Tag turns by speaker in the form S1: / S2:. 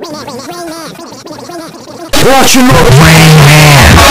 S1: Watch your Rain Man!